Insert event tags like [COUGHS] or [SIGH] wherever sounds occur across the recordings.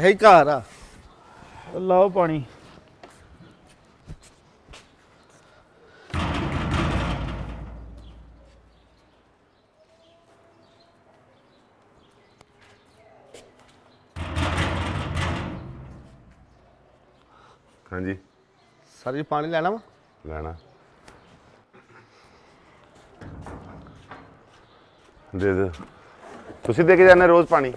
ਹੈ ਹੀ ਘਰ ਆ। ਲਾਓ ਪਾਣੀ। ਹਾਂਜੀ। ਸਰ ਜੀ ਪਾਣੀ ਲੈਣਾ ਵਾ? ਲੈਣਾ। ਦੇ ਦੇ। ਤੁਸੀਂ ਦੇ ਕੇ ਜਾਂਦੇ ਰੋਜ਼ ਪਾਣੀ?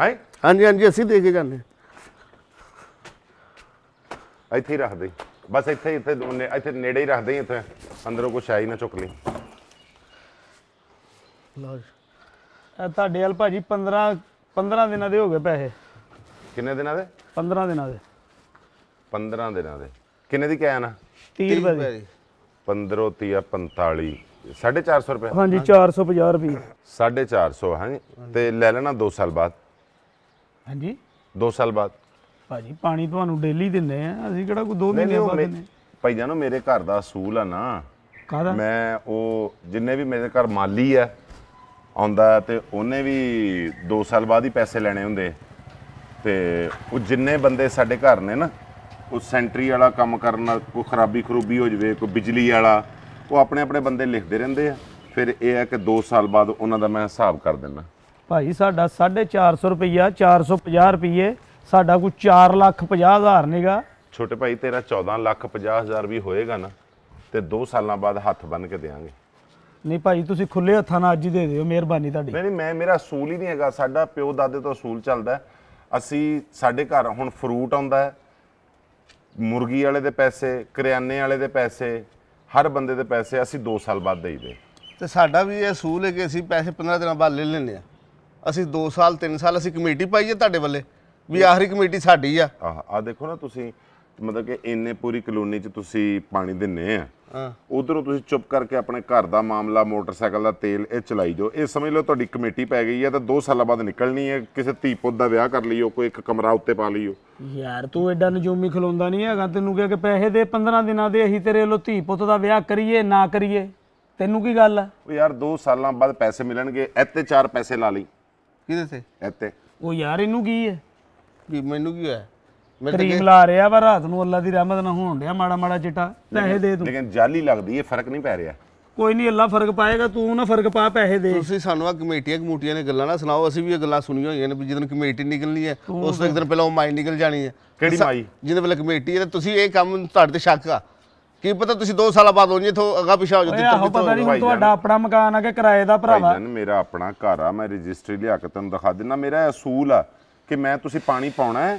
ਹੈ? ਹਾਂਜੀ ਹਾਂਜੀ ਅਸੀਂ ਦੇ ਕੇ ਜਾਂਦੇ ਇੱਥੇ ਹੀ ਰੱਖ ਦੇ। ਬਸ ਇੱਥੇ ਇੱਥੇ ਦੋਨੇ- ਇੱਥੇ ਨੇੜੇ ਹੀ ਰੱਖ ਦੇ ਇੱਥੇ। ਅੰਦਰੋਂ ਕੁਛ ਆਈ ਨਾ ਚੁੱਕ ਲਈ। ਲਓ ਜੀ। ਇਹ ਤੁਹਾਡੇ ਵੱਲ ਭਾਜੀ 15 15 ਦਿਨਾਂ ਦੇ ਹੋ ਗਏ ਪੈਸੇ। ਕਿੰਨੇ ਦਿਨਾਂ ਦੇ? 15 ਦਿਨਾਂ ਦੇ। 15 ਦਿਨਾਂ ਦੇ। ਕਿੰਨੇ ਦੀ ਕਿਹਾ ਨਾ 30 ਰੁਪਏ ਦੀ। ਜੀ 15 30 45 450 ਰੁਪਏ। ਹਾਂਜੀ 450 ਰੁਪਏ। 450 ਹੈ? ਤੇ ਲੈ ਲੈਣਾ 2 ਸਾਲ ਬਾਅਦ। ਹਾਂਜੀ। 2 ਸਾਲ ਬਾਅਦ। ਭਾਜੀ ਪਾਣੀ ਤੁਹਾਨੂੰ ਡੇਲੀ ਦਿੰਦੇ ਆ। ਅਸੀਂ ਕਿਹੜਾ ਕੋਈ 2 ਨਹੀਂ ਮਹੀਨੇ ਨਹੀਂ ਬਾਅਦ ਦਿੰਦੇ? ਭਾਈ ਜਾਨੋ ਮੇਰੇ ਘਰ ਦਾ ਅਸੂਲ ਆ ਨਾ। ਕਾਹਦਾ? ਮੈਂ ਉਹ ਜਿੰਨੇ ਵੀ ਮੇਰੇ ਘਰ ਮਾਲੀ ਆ ਆਉਂਦਾ ਤੇ ਉਹਨੇ ਵੀ 2 ਸਾਲ ਬਾਅਦ ਹੀ ਪੈਸੇ ਲੈਣੇ ਹੁੰਦੇ। ਤੇ ਉਹ ਜਿੰਨੇ ਬੰਦੇ ਸਾਡੇ ਘਰ ਨੇ ਨਾ ਉਹ ਸੈਂਟਰੀ ਵਾਲਾ ਕੰਮ ਕਰਨਾ ਕੋਈ ਖਰਾਬੀ ਖਰੂਬੀ ਹੋ ਜਵੇ ਕੋਈ ਬਿਜਲੀ ਵਾਲਾ ਉਹ ਆਪਣੇ ਆਪਣੇ ਬੰਦੇ ਲਿਖਦੇ ਰਹਿੰਦੇ ਆ। ਫਿਰ ਇਹ ਹੈ ਕਿ 2 ਸਾਲ ਬਾਅਦ ਉਹਨਾਂ ਦਾ ਮੈਂ ਹਿਸਾਬ ਕਰ ਦਿੰਦਾ। ਭਾਜੀ ਸਾਡਾ 450 ਰੁਪਈਆ 450 ਰੁਪਏ ਸਾਡਾ ਕੋਈ 4 ਲੱਖ 50 ਹਜ਼ਾਰ ਨੇਗਾ। ਛੋਟੇ ਭਾਈ ਤੇਰਾ 14 ਲੱਖ 50 ਹਜ਼ਾਰ ਵੀ ਹੋਏਗਾ ਨਾ ਤੇ 2 ਸਾਲਾਂ ਬਾਅਦ ਹੱਥ ਬੰਨ ਕੇ ਦੇਾਂਗੇ ਨਹੀਂ ਭਾਜੀ ਤੁਸੀਂ ਖੁੱਲੇ ਹੱਥਾਂ ਨਾਲ ਅੱਜ ਹੀ ਦੇ ਦਿਓ ਮਿਹਰਬਾਨੀ ਤੁਹਾਡੀ। ਨਹੀਂ ਨਹੀਂ ਮੈਂ ਮੇਰਾ ਅਸੂਲ ਹੀ ਨਹੀਂ ਹੈਗਾ ਸਾਡਾ ਪਿਓ ਦਾਦੇ ਤੋਂ ਅਸੂਲ ਚੱਲਦਾ। ਅਸੀਂ ਸਾਡੇ ਘਰ ਹੁਣ ਫਰੂਟ ਆਉਂਦਾ ਹੈ ਮੁਰਗੀ ਵਾਲੇ ਦੇ ਪੈਸੇ ਕਰਿਆਨੇ ਵਾਲੇ ਦੇ ਪੈਸੇ ਹਰ ਬੰਦੇ ਦੇ ਪੈਸੇ ਅਸੀਂ 2 ਸਾਲ ਬਾਅਦ ਦੇਈਦੇ। ਤੇ ਸਾਡਾ ਵੀ ਇਹ ਅਸੂਲ ਹੈ ਕਿ ਅਸੀਂ ਪੈਸੇ 15 ਦਿਨਾਂ ਬਾਅਦ ਲੈ ਲੈਂਦੇ ਆ ਅਸੀਂ 2 ਸਾਲ 3 ਸਾਲ ਅਸੀਂ ਕਮੇਟੀ ਪਾਈ ਹੈ ਤੁਹਾਡੇ ਵੱਲੇ ਵੀ ਆਖਰੀ ਕਮੇਟੀ ਸਾਡੀ ਆ। ਆਹ ਆ ਦੇਖੋ ਨਾ ਤੁਸੀਂ ਮਤਲਬ ਕਿ ਇੰਨੇ ਪੂਰੀ ਕਲੋਨੀ 'ਚ ਤੁਸੀਂ ਪਾਣੀ ਦਿੰਨੇ ਆ। ਹਾਂ। ਉਧਰੋਂ ਤੁਸੀਂ ਚੁੱਪ ਕਰਕੇ ਆਪਣੇ ਘਰ ਦਾ ਮਾਮਲਾ ਮੋਟਰਸਾਈਕਲ ਦਾ ਤੇਲ ਇਹ ਚਲਾਈ ਜਾਓ। ਇਹ ਸਮਝ ਲਓ ਤੁਹਾਡੀ ਕਮੇਟੀ ਪੈ ਗਈ ਹੈ ਤਾਂ 2 ਸਾਲਾਂ ਬਾਅਦ ਨਿਕਲਣੀ ਹੈ ਕਿਸੇ ਧੀ ਪੁੱਤ ਦਾ ਵਿਆਹ ਕਰ ਲਈਓ ਕੋਈ ਇੱਕ ਕਮਰਾ ਉੱਤੇ ਪਾ ਲਈਓ। ਯਾਰ ਤੂੰ ਐਡਾ ਨਜੂਮੀ ਖਲੋਂਦਾ ਨਹੀਂ ਹੈਗਾ। ਤੈਨੂੰ ਕਿਹਾ ਕਿ ਪੈਸੇ ਦੇ 15 ਦਿਨਾਂ ਦੇ ਅਸੀਂ ਤੇਰੇ ਵੱਲੋਂ ਧੀ ਪੁੱਤ ਦਾ ਵਿਆਹ ਕਰੀਏ ਨਾ ਕਰੀਏ। ਤੈਨੂੰ ਕੀ ਗੱਲ ਆ? ਉਹ ਯਾਰ 2 ਸਾਲਾਂ ਬਾਅਦ ਪੈਸੇ ਮਿਲਣਗੇ ਇੱਥੇ ਚਾਰ ਪੈਸੇ ਲਾ ਲਈ। ਕਿਹਦੇ ਤੇ? ਇੱਥੇ। ਉਹ ਯਾਰ ਇਹਨੂੰ ਕੀ ਹੈ? ਵੀ ਮੈਨੂੰ ਕੀ ਹੋਇਆ? ਮੇਰੇ ਤੇ ਕਰੀਮ ਲਾ ਰਿਹਾ ਵਾ ਰਾਤ ਨੂੰ ਅੱਲਾ ਦੀ ਰਹਿਮਤ ਨਾਲ ਹੋਣ ਡਿਆ ਮਾੜਾ ਮਾੜਾ ਚਿੱਟਾ ਪੈਸੇ ਦੇ ਤੂੰ। ਲੇਕਿਨ ਜਾਲੀ ਲੱਗਦੀ ਹੈ ਫ਼ਰਕ ਨਹੀਂ ਪੈ ਰਿਹਾ। ਕੋਈ ਨਹੀਂ ਅੱਲਾ ਫ਼ਰਕ ਪਾਏਗਾ ਤੂੰ ਨਾ ਫ਼ਰਕ ਪਾ ਪੈਸੇ ਦੇ। ਤੁਸੀਂ ਸਾਨੂੰ ਆ ਕਮੇਟੀਆਂ ਕਮੂਟੀਆਂ ਨੇ ਗੱਲਾਂ ਨਾ ਸੁਣਾਓ ਅਸੀਂ ਵੀ ਇਹ ਗੱਲਾਂ ਸੁਣੀਆਂ ਹੋਈਆਂ ਨੇ ਵੀ ਜਦੋਂ ਕਮੇਟੀ ਨਿਕਲਣੀ ਹੈ ਉਸ ਤੋਂ ਇੱਕ ਦਿਨ ਪਹਿਲਾਂ ਉਹ ਮਾਈ ਨਿਕਲ ਜਾਣੀ ਹੈ। ਕਿਹੜੀ ਮਾਈ? ਜਿਹਦੇ ਵੇਲੇ ਕਮੇਟੀ ਹੈ ਤੇ ਤੁਸੀਂ ਇਹ ਕੰਮ ਤੁਹਾਡੇ ਤੇ ਸ਼ੱਕ ਆ। ਕੀ ਪਤਾ ਤੁਸੀਂ 2 ਸਾਲਾਂ ਬਾਅਦ ਹੋਣੀ ਇਥੋਂ ਅਗਾ ਪਿਛਾ ਹੋ ਓਏ ਜਾਂਦੇ ਆਹੋ ਪਤਾ ਨਹੀਂ ਤੁਹਾਡਾ ਆਪਣਾ ਮਕਾਨ ਆ ਕਿ ਕਿਰਾਏ ਦਾ ਭਰਾਵਾ ਭਾਈਜਾਨ ਮੇਰਾ ਆਪਣਾ ਘਰ ਆ ਮੈਂ ਰਜਿਸਟਰੀ ਲਿਆ ਕੇ ਤੁਹਾਨੂੰ ਦਿਖਾ ਦਿੰਦਾ। ਮੇਰਾ ਅਸੂਲ ਆ ਕਿ ਮੈਂ ਤੁਸੀਂ ਪਾਣੀ ਪਾਉਣਾ ਹੈ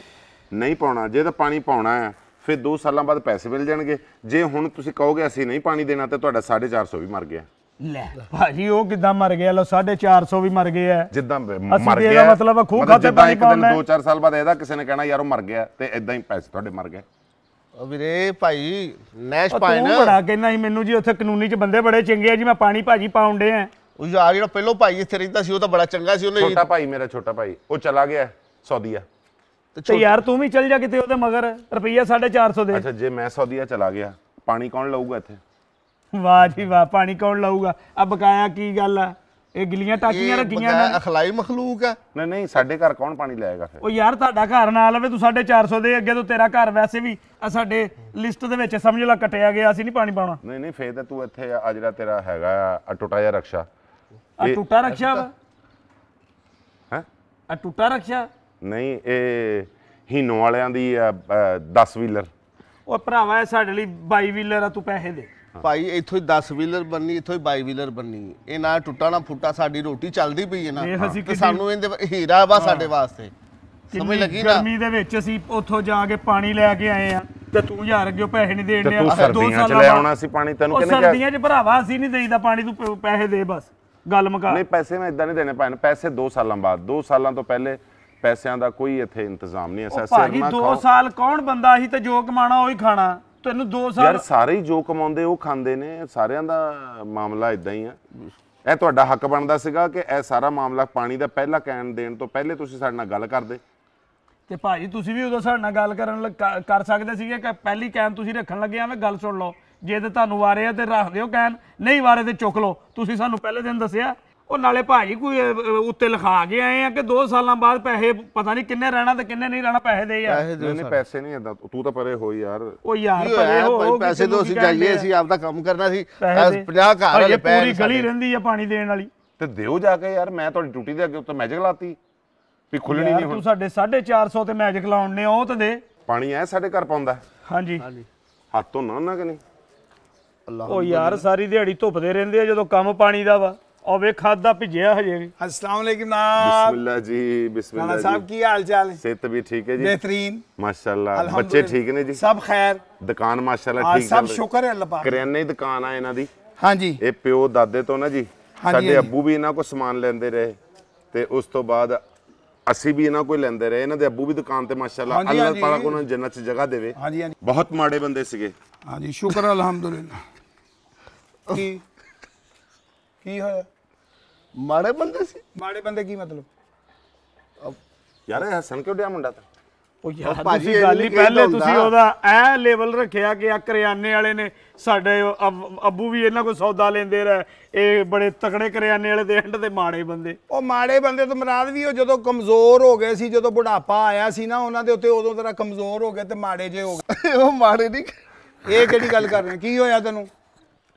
ਨਹੀਂ ਪਾਉਣਾ। ਜੇ ਤਾਂ ਪਾਣੀ ਪਾਉਣਾ ਹੈ ਫਿਰ 2 ਸਾਲਾਂ ਬਾਅਦ ਪੈਸੇ ਮਿਲ ਜਾਣਗੇ। ਜੇ ਹੁਣ ਤੁਸੀਂ ਕਹੋਗੇ ਅਸੀਂ ਨਹੀਂ ਪਾਣੀ ਦੇਣਾ ਤੇ ਤੁਹਾਡਾ 450 ਵੀ ਮਰ ਗਿਆ। ਲੈ ਭਾਜੀ ਉਹ ਕਿਦਾਂ ਮਰ ਗਿਆ? ਲੋ 450 ਵੀ ਮਰ ਗਏ ਆ ਜਿੱਦਾਂ ਮਰ ਗਿਆ। ਮਤਲਬ ਖੂਹ ਖਾਤੇ ਪਾਣੀ ਪਾਉਣਾ ਹੈ। 2-4 ਸਾਲ ਬਾਅਦ ਇਹਦਾ ਕਿਸੇ ਨੇ ਕਹਿਣਾ ਯਾਰ ਉਹ ਮਰ ਗਿਆ ਤੇ ਇਦਾਂ ਹੀ ਪੈਸੇ ਤੁਹਾਡੇ ਮਰ ਗਏ। ਉਹ ਵੀਰੇ ਭਾਈ ਨੈਸ਼ ਉਹ ਪਾਇਨ ਤੂੰ ਬੜਾ ਕਹਿੰਦਾ ਸੀ ਮੈਨੂੰ ਜੀ ਉੱਥੇ ਕਾਨੂੰਨੀ ਚ ਬੰਦੇ ਬੜੇ ਚੰਗੇ ਆ ਜੀ ਮੈਂ ਪਾਣੀ ਭਾਜੀ ਪਾਉਂਦੇ ਆ ਉਹ ਯਾਰ ਜਿਹੜਾ ਪਹਿਲੋਂ ਭਾਈ ਇੱਥੇ ਰਹਿੰਦਾ ਸੀ ਉਹ ਤਾਂ ਬੜਾ ਚੰਗਾ ਸੀ ਉਹਨੇ। ਛੋਟਾ ਭਾਈ ਮੇਰਾ ਛੋਟਾ ਭਾਈ। ਉਹ ਚਲਾ ਗਿਆ ਸੌਦੀਆ ਤੇ ਯਾਰ ਤੂੰ ਵੀ ਚੱਲ ਜਾ ਕਿਤੇ ਉਹਦੇ ਮਗਰ ਰੁਪਈਆ 450 ਦੇ। ਅੱਛਾ ਜੇ ਮੈਂ ਸੌਦੀਆ ਚਲਾ ਗਿਆ। ਪਾਣੀ ਕੌਣ ਲਊਗਾ ਇੱਥੇ? ਵਾਹ ਜੀ ਵਾਹ ਪਾਣੀ ਕੌਣ ਲਾਊਗਾ? ਆ ਬਕਾਇਆ ਕੀ ਗੱਲ ਆ? ਇਹ ਗਿੱਲੀਆਂ ਟਾਕੀਆਂ ਰੱਖੀਆਂ ਬੰਦਾ ਨੇ। ਅਖਲਾਈ ਮਖਲੂਕ ਆ। ਨਹੀਂ ਨਹੀਂ ਸਾਡੇ ਘਰ ਕੌਣ ਪਾਣੀ ਲਾਏਗਾ ਫਿਰ? ਉਹ ਯਾਰ ਤੁਹਾਡਾ ਘਰ ਨਾ ਲਵੇ ਤੂੰ 450 ਦੇ ਅੱਗੇ ਤੋਂ ਤੇਰਾ ਘਰ ਵੈਸੇ ਵੀ ਆ ਸਾਡੇ ਲਿਸਟ ਦੇ ਵਿੱਚ ਸਮਝ ਲੈ ਕੱਟਿਆ ਗਿਆ ਅਸੀਂ ਨਹੀਂ ਪਾਣੀ ਪਾਉਣਾ। ਨਹੀਂ ਨਹੀਂ ਫੇਰ ਤਾਂ ਤੂੰ ਇੱਥੇ ਆ ਜਿਹੜਾ ਤੇਰਾ ਹੈਗਾ ਆ ਟੁੱਟਾ ਜਿਹਾ ਰਕਸ਼ਾ। ਆ ਟੁੱਟਾ ਰਕਸ਼ਾ ਵਾ। ਹੈ? ਆ ਟੁੱਟਾ ਰਕਸ਼ਾ। ਨਹੀਂ ਇਹ ਹੀਨੋ ਵਾਲਿਆਂ ਦੀ 10 ਵੀਲਰ। ਉਹ ਭਰਾਵਾ ਇਹ ਸਾਡੇ ਲਈ 22 ਵੀਲਰ ਆ ਤੂੰ ਪੈਸੇ ਦੇ। ਭਾਈ ਇੱਥੋਂ ਹੀ 10 ਵੀਲਰ ਬੰਨੀ ਇੱਥੋਂ ਹੀ 22 ਵੀਲਰ ਬੰਨੀ ਇਹ ਨਾ ਟੁੱਟਾ ਨਾ ਫੁੱਟਾ ਸਾਡੀ ਰੋਟੀ ਚੱਲਦੀ ਪਈ ਹੈ ਨਾ। ਤੇ ਸਾਨੂੰ ਇਹਦੇ ਹੀਰਾ ਵਾ ਸਾਡੇ ਵਾਸਤੇ। ਸਮਝ ਲੱਗੀ ਨਾ? ਗਰਮੀ ਦੇ ਵਿੱਚ ਅਸੀਂ ਉੱਥੋਂ ਜਾ ਕੇ ਪਾਣੀ ਲੈ ਕੇ ਆਏ ਆ ਤੇ ਤੂੰ ਯਾਰ ਅੱਗੇ ਪੈਸੇ ਨਹੀਂ ਦੇਣ ਤੇ ਡਿਆ। ਤੂੰ ਦੋ ਸਰਦੀਆਂ ਚ ਸਾਲਾਂ ਲੈ ਬਾਅਦ। ਆਉਣਾ ਸੀ ਪਾਣੀ ਤੈਨੂੰ ਕਿਹਨੇ ਕਿਹਾ? ਸਰਦੀਆਂ 'ਚ ਭਰਾਵਾ ਅਸੀਂ ਨਹੀਂ ਦੇਈਦਾ ਪਾਣੀ ਤੂੰ ਪ- ਪੈਸੇ ਦੇ ਬਸ। ਗੱਲ ਮੁਕਾ। ਨਹੀਂ ਪੈਸੇ ਮੈਂ ਇਦਾਂ ਨਹੀਂ ਦੇਣੇ ਪੈਣ ਪੈਸੇ 2 ਸਾਲਾਂ ਬਾਅਦ। 2 ਸਾਲਾਂ ਤੋਂ ਪਹਿਲੇ ਪੈਸਿਆਂ ਦਾ ਕੋਈ ਇੱਥੇ ਇੰਤਜ਼ਾਮ ਨਹੀਂ ਐਸਾ ਉਹ ਭਾਜੀ 2 ਸਾਲ ਕੌਣ ਬੰਦਾ ਸੀ ਤੇ ਜੋ ਕਮਾਣਾ ਉਹ ਹੀ ਖਾਣਾ। ਤੈਨੂੰ 2 ਯਾਰ ਸਾਲ ਸਾਰੇ ਹੀ ਜੋ ਕਮਾਉਂਦੇ ਉਹ ਖਾਂਦੇ ਨੇ। ਸਾਰਿਆਂ ਦਾ ਮਾਮਲਾ ਇਦਾਂ ਹੀ ਆ। ਇਹ ਤੁਹਾਡਾ ਹੱਕ ਬਣਦਾ ਸੀਗਾ ਕਿ ਇਹ ਸਾਰਾ ਮਾਮਲਾ ਪਾਣੀ ਦਾ ਪਹਿਲਾ ਕੈਨ ਦੇਣ ਤੋਂ ਪਹਿਲੇ ਤੁਸੀਂ ਸਾਡੇ ਨਾਲ ਗੱਲ ਕਰਦੇ। ਤੇ ਭਾਜੀ ਤੁਸੀਂ ਵੀ ਉਦੋਂ ਸਾਡੇ ਨਾਲ ਗੱਲ ਕਰਨ ਲੱਗ- ਕਰ- ਕਰ ਸਕਦੇ ਸੀਗੇ ਕਿ ਪਹਿਲੀ ਕੈਨ ਤੁਸੀਂ ਰੱਖਣ ਲੱਗੇ ਐਵੇਂ ਗੱਲ ਸੁਣ ਲਓ। ਜੇ ਤੇ ਤੁਹਾਨੂੰ ਵਾਰੇ ਆ ਤੇ ਰੱਖ ਦਿਓ ਕੈਨ ਨਹੀਂ ਵਾਰੇ ਤੇ ਚੁੱਕ ਲਓ। ਤੁਸੀਂ ਸਾਨੂੰ ਪਹਿਲੇ ਦਿਨ ਦੱਸਿਆ ਉਹ ਨਾਲੇ ਭਾਜੀ ਕੋਈ ਅਹ, ਉੱਤੇ ਲਿਖਾ ਕੇ ਆਏ ਆ ਕਿ 2 ਸਾਲਾਂ ਬਾਅਦ ਪੈਸੇ ਪਤਾ ਨਹੀਂ ਕਿੰਨੇ ਰਹਿਣਾ ਤੇ ਕਿੰਨੇ ਨਹੀਂ ਰਹਿਣਾ ਪੈਸੇ ਦੇ ਯਾਰ ਪੈਸੇ ਦਿਓ ਨਹੀਂ ਪੈਸੇ ਨਹੀਂ ਏਦਾਂ ਤੂੰ ਤਾਂ ਪਰੇ ਹੋ ਯਾਰ। ਉਹ ਯਾਰ ਕੀ ਹੋਇਆ ਭਾਈ, ਪੈਸੇ ਤੋਂ ਨੂੰ ਅਸੀਂ ਕੀ ਕਹਿਣ ਜਾਈਏ ਡਏ ਆ। ਅਸੀਂ ਆਪਦਾ ਕੰਮ ਕਰਨਾ ਸੀ। ਪੈਸੇ ਦੇ। 50 ਘਰ ਵਾਲੇ ਹਜੇ ਪੈ ਪੂਰੀ ਨੇ ਗਲੀ। ਰਹਿੰਦੀ ਆ ਪਾਣੀ ਦੇਣ ਵਾਲੀ। ਤੇ ਦਿਓ ਜਾ ਕੇ ਯਾਰ ਮੈਂ ਤੁਹਾਡੀ ਡਿਊਟੀ ਦੇ ਅੱਗੇ ਉੱਤੇ ਮੈਜਿਕ ਲਾਤੀ। ਵੀ ਖੁੱਲਣੀ ਯਾਰ ਨਹੀਂ ਤੂੰ ਹੁਣ ਸਾਡੇ 450 ਤੇ ਮੈਜਿਕ ਲਾਉਣ ਨੇ ਉਹ ਤੇ ਦੇ। ਪਾਣੀ ਐ ਸਾਡੇ ਘਰ ਪਾਉਂਦਾ। ਹਾਂਜੀ। ਹੱਥ ਧੋਣਾ ਉਹਨਾਂ ਕਿ ਨਹੀਂ ਉਹ ਯਾਰ ਸਾਰੀ ਦਿਹਾੜੀ ਧੁੱਪਦੇ ਰਹਿੰਦੇ ਆ ਜਦੋਂ ਕੰਮ ਪਾਣੀ ਦਾ ਵਾ। ਔਰ ਵੇ ਖਾਦਾ ਭਿਜਿਆ ਹਜੇ ਵੀ। ਅਸਲਾਮ ਅਲੈਕਮ ਨਾਬ। ਬਿਸਮਿਲ੍ਲਾ ਜੀ ਬਿਸਮਿਲ੍ਲਾ ਨਾਨਾ ਸਾਹਿਬ ਕੀ ਹਾਲ ਚਾਲ ਹੈ ਸਿਹਤ ਵੀ ਠੀਕ ਹੈ ਜੀ? ਬਿਹਤਰੀਨ। ਮਾਸ਼ਾਅੱਲਾ। ਬੱਚੇ ਠੀਕ ਨੇ ਜੀ? ਸਭ ਖੈਰ। ਦੁਕਾਨ ਮਾਸ਼ਾਅੱਲਾ ਠੀਕ ਹੈ ਸਭ ਸ਼ੁਕਰ ਹੈ ਅੱਲਾਹ ਪਾਕ। ਕਰਿਆਨੇ ਦੀ ਦੁਕਾਨ ਆ ਇਹਨਾਂ ਦੀ। ਹਾਂਜੀ। ਇਹ ਪਿਓ ਦਾਦੇ ਤੋਂ ਨਾ ਜੀ। ਸਾਡੇ ਅੱਬੂ ਵੀ ਇਹਨਾਂ ਕੋ ਸਮਾਨ ਲੈਂਦੇ ਰਹੇ। ਤੇ ਉਸ ਤੋਂ ਬਾਅਦ ਅਸੀਂ ਵੀ ਇਹਨਾਂ ਕੋਲ ਲੈਂਦੇ ਰਹੇ। ਇਹਨਾਂ ਦੇ ਅੱਬੂ ਵੀ ਦੁਕਾਨ ਤੇ ਮਾਸ਼ਾਅੱਲਾ ਅੱਲਾਹ ਪਾਕ ਉਹਨਾਂ ਨੂੰ ਜੰਨਤ 'ਚ ਜਗ੍ਹਾ ਦੇਵੇ। ਹਾਂਜੀ ਹਾਂਜੀ। ਬਹੁਤ ਮਾੜੇ ਬੰਦੇ ਸੀਗੇ। ਹਾਂਜੀ ਸ਼ੁਕਰ ਅਲਹਮਦੁਲਿਲਾ। ਕੀ? ਕੀ ਹੋਇਆ? ਮਾੜੇ ਬੰਦੇ ਸੀ। ਮਾੜੇ ਬੰਦੇ ਕੀ ਮਤਲਬ? ਯਾਰ ਇਹ ਹੱਸਣ ਕਿਉਂ ਡਿਆ ਮੁੰਡਾ ਤਾਂ? ਉਹ ਯਾਰ ਭਾਜੀ ਗੱਲ ਹੀ ਪਹਿਲੇ ਤੁਸੀਂ ਉਹਦਾ ਐ ਲੈਵਲ ਰੱਖਿਆ ਕਿ ਆ ਕਰਿਆਨੇ ਵਾਲੇ ਨੇ ਸਾਡੇ ਅੱਬੂ ਵੀ ਇਹਨਾਂ ਕੋਲ ਸੌਦਾ ਲੈਂਦੇ ਰਹੇ। ਇਹ ਬੜੇ ਤਕੜੇ ਕਰਿਆਨੇ ਵਾਲੇ ਦੇ ਐਂਡ ਤੇ ਮਾੜੇ ਬੰਦੇ। ਉਹ ਮਾੜੇ ਬੰਦੇ ਤੋਂ ਮਰਾਦ ਵੀ ਉਹ ਜਦੋਂ ਕਮਜ਼ੋਰ ਹੋ ਗਏ ਸੀ ਜਦੋਂ ਬੁਢਾਪਾ ਆਇਆ ਸੀ ਨਾ ਉਹਨਾਂ ਦੇ ਉੱਤੇ ਉਦੋਂ ਤਰ੍ਹਾਂ ਕਮਜ਼ੋਰ ਹੋ ਗਏ ਤੇ ਮਾੜੇ ਜੇ ਹੋ ਗਏ। ਉਹ ਮਾੜੇ ਨਹੀਂ। ਇਹ ਕਿਹੜੀ ਗੱਲ ਕਰ ਰਹੇ ਕੀ ਹੋਇਆ ਤੈਨੂੰ?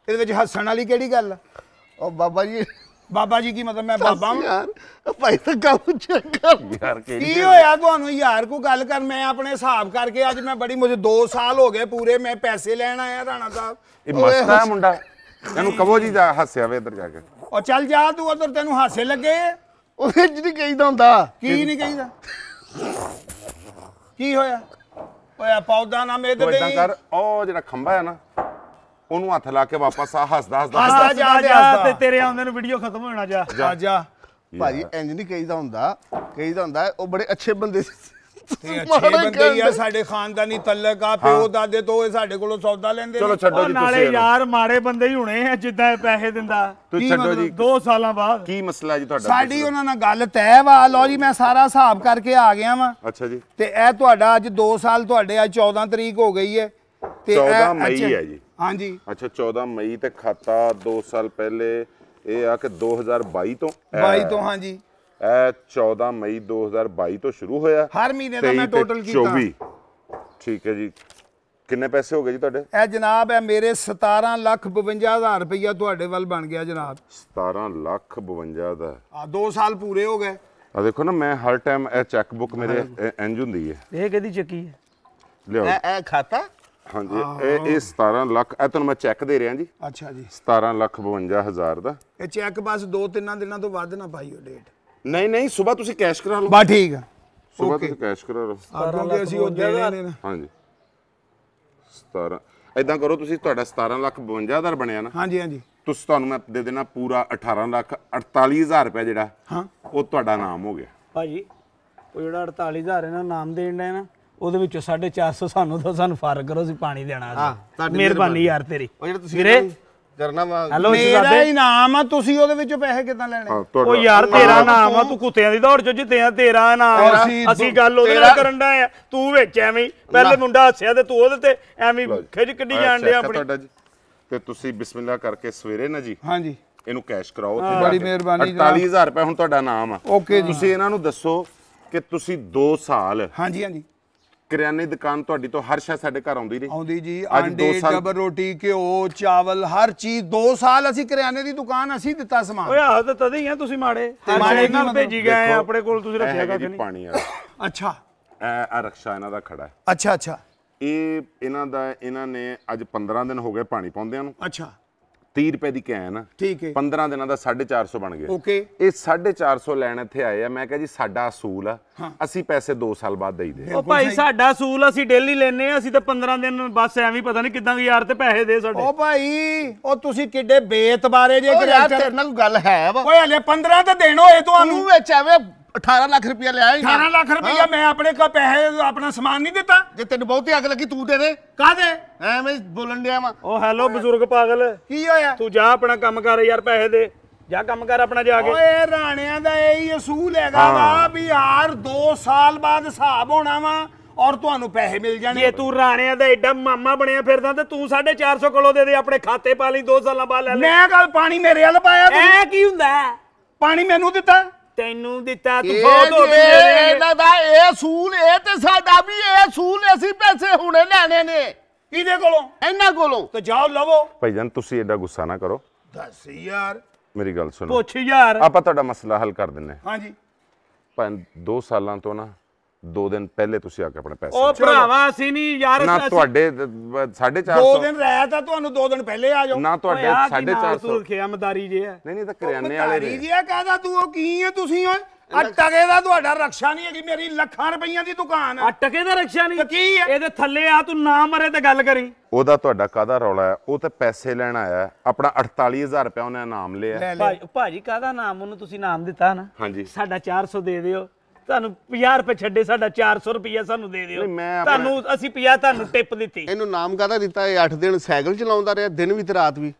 ਇਹਦੇ ਵਿੱਚ ਹੱਸਣ ਵਾਲੀ ਕਿਹੜੀ ਗੱਲ ਆ? ਉਹ ਬਾਬਾ ਜੀ ਬਾਬਾ ਜੀ ਕੀ ਮਤਲਬ ਮੈਂ ਬਾਬਾ ਵਾਂ? ਯਾਰ ਭਾਈ ਤਾਂ ਕੰਮ ਚੈੱਕ ਕਰ ਯਾਰ ਕੀ ਹੋਇਆ ਤੁਹਾਨੂੰ ਯਾਰ? ਕੋ ਗੱਲ ਕਰ ਮੈਂ ਆਪਣੇ ਹਿਸਾਬ ਕਰਕੇ ਅੱਜ ਮੈਂ ਬੜੀ ਮੁझे 2 ਸਾਲ ਹੋ ਗਏ ਪੂਰੇ ਮੈਂ ਪੈਸੇ ਲੈਣ ਆਇਆ ਰਾਣਾ ਸਾਹਿਬ। ਇਹ ਮਸਤਾ ਹੈ ਮੁੰਡਾ। ਇਹਨੂੰ ਕਹੋ ਜੀ ਜਾ ਹੱਸਿਆ ਵੇ ਇੱਧਰ ਜਾ ਕੇ। ਉਹ ਚੱਲ ਜਾ ਤੂੰ ਉਧਰ ਤੈਨੂੰ ਹਾਸੇ ਲੱਗੇ। ਉਹਦੇ ਚ ਨਹੀਂ ਕਹੀਦਾ ਹੁੰਦਾ। ਕੀ ਨਹੀਂ ਕਹੀਦਾ? ਕੀ ਹੋਇਆ? ਓਏ ਪੌਦਾ ਨਾ ਮੇਦ ਤੂੰ ਦੇ ਇਦਾਂ ਕਰ ਉਹ ਜਿਹੜਾ ਖੰਭਾ ਹੈ ਨਾ ਉਹਨੂੰ ਹੱਥ ਲਾ ਕੇ ਵਾਪਸ ਆ ਹੱਸਦਾ ਹੱਸਦਾ ਹੱਸਦਾ ਹੱਸਦਾ। ਜਾ, ਜਾ। ਤੇ ਤੇਰੇ ਆਉਂਦੇ ਨੂੰ ਵੀਡੀਓ ਖਤਮ ਹੋ ਜਾਣਾ ਜਾ। ਜਾ। ਜਾ ਭਾਜੀ ਇੰਜ ਨਹੀਂ ਕਹੀਦਾ ਹੁੰਦਾ। ਕਹੀਦਾ ਹੁੰਦਾ ਉਹ ਬੜੇ ਅੱਛੇ ਬੰਦੇ ਸੀ। ਤੇ ਅੱਛੇ ਬੰਦੇ ਹੀ ਆ। ਸਾਡੇ ਖਾਨਦਾਨੀ ਤਲਕ ਆ ਪਿਓ ਦਾਦੇ ਤੋਂ ਇਹ ਸਾਡੇ ਕੋਲੋਂ ਸੌਦਾ ਲੈਂਦੇ ਚਲੋ ਛੱਡੋ ਜੀ ਨਾਲੇ। ਯਾਰ ਮਾੜੇ ਬੰਦੇ ਹੀ ਹੋਣੇ ਆ ਜਿੱਦਾਂ ਇਹ ਪੈਸੇ ਦਿੰਦਾ। ਤੁਸੀਂ ਛੱਡੋ? ਜੀ। 2 ਸਾਲਾਂ ਬਾਅਦ। ਕੀ ਮਸਲਾ ਹੈ ਜੀ ਤੁਹਾਡਾ? ਸਾਡੀ ਉਹਨਾਂ ਨਾਲ ਗੱਲ ਤੈਅ ਵਾ। ਲਓ ਜੀ ਮੈਂ ਸਾਰਾ ਹਿਸਾਬ ਕਰਕੇ ਆ ਗਿਆ ਵਾਂ। ਅੱਛਾ ਜੀ। ਤੇ ਇਹ ਤੁਹਾਡਾ ਅੱਜ 2 ਸਾਲ ਤੁਹਾਡੇ ਅੱਜ 14 ਤਰੀਕ ਹੋ ਗਈ ਹੈ ਤੇ ਇਹ 14 ਮਈ ਹੈ ਜੀ। ਹਾਂਜੀ। ਅੱਛਾ 14 ਮਈ ਤੇ ਖਾਤਾ 2 ਸਾਲ ਪਹਿਲੇ ਇਹ ਆ ਕਿ 2022 ਤੋਂ ਇਹ- 22 ਤੋਂ ਹਾਂਜੀ। ਇਹ 14 ਮਈ 2022 ਤੋਂ ਸ਼ੁਰੂ ਹੋਇਆ। ਹਰ ਮਹੀਨੇ ਦਾ 23 ਮੈਂ total ਕੀਤਾ। 24 ਠੀਕ ਹੈ ਜੀ। ਕਿੰਨੇ ਪੈਸੇ ਹੋ ਗਏ ਜੀ ਤੁਹਾਡੇ? ਇਹ ਜਨਾਬ ਹੈ ਮੇਰੇ 17 ਲੱਖ 52 ਹਜ਼ਾਰ ਰੁਪਈਆ ਤੁਹਾਡੇ ਵੱਲ ਬਣ ਗਿਆ ਜਨਾਬ। 17 ਲੱਖ 52 ਦਾ ਆ 2 ਸਾਲ ਪੂਰੇ ਹੋ ਗਏ। ਆ ਦੇਖੋ ਨਾ ਮੈਂ ਹਰ ਟਾਈਮ ਇਹ ਚੈੱਕ ਬੁੱਕ ਮੇਰੇ ਇੰਜ ਹੁੰਦੀ ਹੈ। ਇਹ ਕਿਹਦੀ ਚੱਕੀ ਹੈ? ਇਹ ਇਹ ਖਾਤਾ? ਹਾਂਜੀ ਇਹ ਇਹ 17 ਲੱਖ ਇਹ ਤੁਹਾਨੂੰ ਮੈਂ ਚੈੱਕ ਦੇ ਰਿਹਾ ਜੀ। ਅੱਛਾ ਜੀ। 17 ਲੱਖ 52 ਹਜ਼ਾਰ ਦਾ। ਇਹ ਚੈੱਕ ਬਸ 2-3 ਦਿਨਾਂ ਤੋਂ ਵੱਧ ਨਾ ਪਾਈਓ ਡੇਟ ਨਹੀਂ ਨਹੀਂ ਸਵੇਰ ਤੁਸੀਂ ਕੈਸ਼ ਕਰਾ ਲਓ। ਬਾ ਠੀਕ ਆ। ਸਵੇਰ ਤੁਸੀਂ ਕੈਸ਼ ਕਰਾ ਲਓ। ਕਿਉਂਕਿ ਅਸੀਂ ਉਹ ਦੇ ਲੈਣੇ ਨੇ ਹਾਂਜੀ। 17 ਇਦਾਂ ਕਰੋ ਤੁਸੀਂ ਤੁਹਾਡਾ 17 ਲੱਖ 52 ਹਜ਼ਾਰ ਬਣਿਆ ਨਾ। ਹਾਂਜੀ ਹਾਂਜੀ। ਤੁਸੀਂ ਤੁਹਾਨੂੰ ਮੈਂ ਦੇ ਦੇਣਾ ਪੂਰਾ 18 ਲੱਖ 48000 ਰੁਪਏ ਜਿਹੜਾ ਹਾਂ। ਉਹ ਤੁਹਾਡਾ ਨਾਮ ਹੋ ਗਿਆ। ਭਾਜੀ ਉਹ ਜਿਹੜਾ 48000 ਇਹਨਾਂ ਨੂੰ ਨਾਮ ਦੇਣ ਦਾ ਨਾ ਉਹਦੇ ਵਿੱਚੋਂ 450 ਸਾਨੂੰ ਤਾਂ ਸਾਨੂੰ ਫ਼ਰਕ ਕਰੋ ਅਸੀਂ ਪਾਣੀ ਦੇਣਾ ਹਾਂ, ਤੁਹਾਡੀ ਮਿਹਰਬਾਨੀ ਯਾਰ ਤੇਰੀ। ਉਹ ਜਿਹੜਾ ਤੁਸੀਂ ਵੀਰੇ ਕਰਨਾ ਵਾ। ਹੈਲੋ ਮੇਰਾ ਇਨਾਮ ਆ ਤੁਸੀਂ ਉਹਦੇ ਵਿੱਚੋਂ ਪੈਸੇ ਕਿੱਦਾਂ ਲੈਣੇ? ਉਹ ਯਾਰ ਤੇਰਾ ਨਾਮ ਆ ਤੂੰ ਕੁੱਤਿਆਂ ਦੀ ਦੌੜ ਚ ਜਿੱਤੇ ਆ ਤੇਰਾ ਨਾਮ ਆ। ਅਸੀਂ ਗੱਲ ਉਹਦੇ ਨਾਲ ਕਰਨ ਦਾ ਆ। ਤੂੰ ਵਿੱਚ ਐਵੇਂ ਪਹਿਲੇ ਮੁੰਡਾ ਹੱਸਿਆ ਤੇ ਤੂੰ ਉਹਦੇ ਤੇ ਐਵੇਂ ਖਿੱਚ ਕੱਢੀ ਜਾਣ ਡਿਆ ਆਪਣੀ। ਤੇ ਤੁਸੀਂ ਬਿਸਮਿਲ੍ਲਾ ਕਰਕੇ ਸਵੇਰੇ ਨਾ ਜੀ ਹਾਂਜੀ। ਇਹਨੂੰ ਕੈਸ਼ ਕਰਾਓ ਜਾ ਬੜੀ। ਮਿਹਰਬਾਨੀ ਜਨਾਬ। 48000 ਰੁਪਏ ਹੁਣ ਤੁਹਾਡਾ ਨਾਮ ਆ। ਓਕੇ ਜੀ। ਤੁਸੀਂ ਇਹਨਾਂ ਨੂੰ ਦੱਸੋ ਕਿ ਤੁਸੀਂ 2 ਸਾਲ ਹਾਂਜੀ ਹਾਂਜੀ। ਕਰਿਆਨੇ ਦੀ ਦੁਕਾਨ ਤੁਹਾਡੀ ਤੋਂ ਹਰ ਸ਼ੈ ਸਾਡੇ ਘਰ ਆਉਂਦੀ ਰਹੀ। ਆਉਂਦੀ ਜੀ ਅੱਜ ਦੋ ਆਂਡੇ ਸਾਲ- ਜਬਰ ਰੋਟੀ ਘਿਓ ਚਾਵਲ ਹਰ ਚੀਜ਼ 2 ਸਾਲ ਅਸੀਂ ਕਰਿਆਨੇ ਦੀ ਦੁਕਾਨ ਅਸੀਂ ਦਿੱਤਾ ਸਮਾਨ। ਓਏ ਆਹ ਤਾਂ ਤਦ ਹੀ ਆ ਤੁਸੀਂ ਮਾੜੇ। ਤੇ ਮਾੜੇ ਨਾਲ? ਭੇਜੀ ਗਏ ਆ, ਆਪਣੇ ਕੋਲ ਤੁਸੀਂ ਰੱਖਿਆ ਕਾ ਨਹੀਂ? ਪਾਣੀ ਵਾਲਾ। [COUGHS] ਅੱਛਾ। ਆ ਰਕਸ਼ਾ ਇਹਨਾਂ ਦਾ ਖੜਾ ਹੈ। ਅੱਛਾ ਅੱਛਾ। ਇਹ ਇਹਨਾਂ ਦਾ ਇਹਨਾਂ ਨੇ ਅੱਜ 15 ਦਿਨ ਹੋ ਗਏ ਪਾਣੀ ਪਾਉਂਦਿਆਂ ਨੂੰ। ਅੱਛਾ। 30 ਰੁਪਏ ਦੀ ਕੈਨ ਆ। ਠੀਕ ਹੈ। 15 ਦਿਨਾਂ ਦਾ 450 ਬਣ ਗਿਆ। ਓਕੇ। ਇਹ 450 ਲੈਣ ਇੱਥੇ ਆਏ ਆ। ਮੈਂ ਕਿਹਾ ਜੀ ਸਾਡਾ ਅਸੂਲ ਆ। ਅਸੀਂ ਪੈਸੇ 2 ਸਾਲ ਬਾਅਦ ਦੇਈਦੇ ਉਹ ਭਾਈ ਸਾਡਾ ਅਸੂਲ ਅਸੀਂ ਡੇਲੀ ਲੈਨੇ ਆ। ਅਸੀਂ ਤਾਂ 15 ਦਿਨ ਬਸ ਐਵੇਂ ਹੀ ਪਤਾ ਨਹੀਂ ਕਿਦਾਂ ਯਾਰ ਤੇ ਪੈਸੇ ਦੇ ਸਾਡੇ। ਓ ਭਾਈ ਉਹ ਤੁਸੀਂ ਕਿੱਡੇ ਬੇਤਬਾਰੇ ਜੇ ਉਹ ਯਾਰ ਕਰੈਕਟਰ ਤੇਰੇ ਨਾਲ ਕੋਈ ਗੱਲ ਹੈ ਵਾ। ਓਏ ਹਲੇ 15 ਤਾਂ ਦੇਣ ਹੋਏ ਤੁਹਾਨੂੰ। ਵਿੱਚ ਐਵੇਂ 18 ਲੱਖ ਰੁਪਇਆ ਲਿਆ ਹੀ 18 ਲੱਖ ਰੁਪਈਆ ਮੈਂ ਆਪਣੇ ਕੋ ਪੈਸੇ ਆਪਣਾ ਸਮਾਨ ਨਹੀਂ ਦਿੱਤਾ। ਜੇ ਤੈਨੂੰ ਬਹੁਤੀ ਅੱਗ ਲੱਗੀ ਤੂੰ ਦੇ ਦੇ। ਕਾਦੇ ਐਵੇਂ ਹੀ ਬੋਲਣ ਡਿਆ ਵਾ। ਉਹ ਹੈਲੋ ਬਜ਼ੁਰਗ ਪਾਗਲ। ਕੀ ਹੋਇਆ? ਤੂੰ ਜਾ ਆਪਣਾ ਕੰਮ ਕਰ ਯਾਰ ਪੈਸੇ ਦੇ। ਜਾ ਕੰਮ ਕਰ ਆਪਣਾ ਜਾ ਕੇ। ਓਏ ਰਾਣਿਆਂ ਦਾ ਇਹੀ ਅਸੂਲ ਹੈਗਾ ਵਾ ਵੀ ਯਾਰ 2 ਸਾਲ ਬਾਅਦ ਹਿਸਾਬ ਹੋਣਾ ਵਾ ਔਰ ਤੁਹਾਨੂੰ ਪੈਸੇ ਮਿਲ ਜਾਣੇ। ਜੇ ਤੂੰ ਰਾਣਿਆਂ ਦਾ ਐਡਾ ਮਾਮਾ ਬਣਿਆ ਫਿਰਦਾ ਤੇ ਤੂੰ 450 ਕਿਲੋ ਦੇ ਦੇ ਆਪਣੇ ਖਾਤੇ ਪਾ ਲਈ 2 ਸਾਲਾਂ ਬਾਅਦ ਲੈ ਲੈ। ਮੈਂ ਕੱਲ ਪਾਣੀ ਮੇਰੇ ਵੱਲ ਪਾਇਆ ਤੂੰ। ਐ ਕੀ ਹੁੰਦਾ? ਪਾਣੀ ਮੈਨੂੰ ਦਿੱਤਾ? ਤੈਨੂੰ ਦਿੱਤਾ ਤੂੰ ਹੋ ਜੀ, ਗਈ ਇਹਨਾਂ ਦਾ ਇਹ ਅਸੂਲ ਇਹ ਤੇ ਸਾਡਾ ਵੀ ਇਹ ਅਸੂਲ ਅਸੀਂ ਪੈਸੇ ਹੁਣੇ ਲੈਣੇ ਨੇ। ਕਿਹਦੇ ਕੋਲੋਂ? ਇਹਨਾਂ ਕੋਲੋਂ। ਤੇ ਜਾਓ ਲਵੋ। ਭਾਈਜਾਨ ਤੁਸੀਂ ਐਡਾ ਗੁੱਸਾ ਨਾ ਕਰੋ। ਦੱਸ ਯਾਰ। ਮੇਰੀ ਗੱਲ ਸੁਣੋ। ਪੁੱਛ ਯਾਰ। ਆਪਾਂ ਤੁਹਾਡਾ ਮਸਲਾ ਹੱਲ ਕਰ ਦਿੰਨੇ ਹਾਂਜੀ। ਭਾਂ 2 ਸਾਲਾਂ ਤੋਂ ਨਾ 2 ਦਿਨ ਪਹਿਲੇ ਤੁਸੀਂ ਆ ਕੇ ਆਪਣੇ ਪੈਸੇ ਉਹ ਭਰਾਵਾ ਅਸੀਂ ਨਹੀਂ ਯਾਰ ਨਾ ਤੁਹਾਡੇ 450 ਦੋ ਦਿਨ ਰਹਿ ਤਾਂ ਤੁਹਾਨੂੰ ਦੋ ਦਿਨ ਪਹਿਲੇ ਆ ਜਾਓ। ਨਾ ਤੁਹਾਡੇ ਆਹ ਕੀ ਨਾਲ 450 ਤੂੰ ਖਿਆਮਦਾਰੀ ਜੇ ਆ। ਨਹੀਂ ਨਹੀਂ ਤਾਂ ਕਰਿਆਨੇ ਵਾਲੇ ਨੇ। ਜੀ ਕਹਦਾ ਤੂੰ ਉਹ ਕੀ ਹੈ ਤੁਸੀਂ ਓਏ? ਆ ਟਕੇ ਦਾ ਤੁਹਾਡਾ ਰਕਸ਼ਾ ਨਹੀਂ ਹੈਗੀ ਮੇਰੀ ਲੱਖਾਂ ਰੁਪਈਆਂ ਦੀ ਦੁਕਾਨ ਆ। ਹੈ ਟਕੇ ਦਾ ਰਕਸ਼ਾ ਨਹੀਂ। ਤੇ ਕੀ ਹੈ? ਇਹਦੇ ਥੱਲੇ ਆ ਤੂੰ ਨਾ ਮਰੇ ਤੇ ਗੱਲ ਕਰੀ। ਉਹਦਾ ਤੁਹਾਡਾ ਕਾਹਦਾ ਰੌਲਾ ਹੈ? ਉਹ ਤਾਂ ਪੈਸੇ ਲੈਣ ਆਇਆ। ਆਪਣਾ 48000 ਰੁਪਏ ਉਹਨੇ ਨਾਮ ਲਿਆ ਭਾਜੀ ਕਾਹਦਾ ਨਾਮ? ਉਹਨੂੰ ਤੁਸੀਂ ਨਾਮ ਦਿੱਤਾ ਨਾ। ਹਾਂਜੀ। ਸਾਡਾ 400 ਦੇ ਦਿਓ। ਤੁਹਾਨੂੰ 50 ਰੁਪਏ ਛੱਡੇ ਸਾਡਾ 400 ਰੁਪਇਆ ਸਾਨੂੰ ਦੇ ਦਿਓ। ਨਹੀਂ, ਮੈਂ ਆਪਣਾ- ਤੁਹਾਨੂੰ ਅਸੀਂ 50 ਤੁਹਾਨੂੰ ਟਿਪ ਦਿੱਤੀ। ਇਹਨੂੰ ਨਾਮ ਕਾਹਦਾ ਦਿੱਤਾ? ਇਹ 8 ਦਿਨ ਸਾਈਕਲ ਚਲਾਉਂਦਾ ਰਿਹਾ ਦਿਨ ਵੀ ਤੇ ਰਾਤ ਵੀ।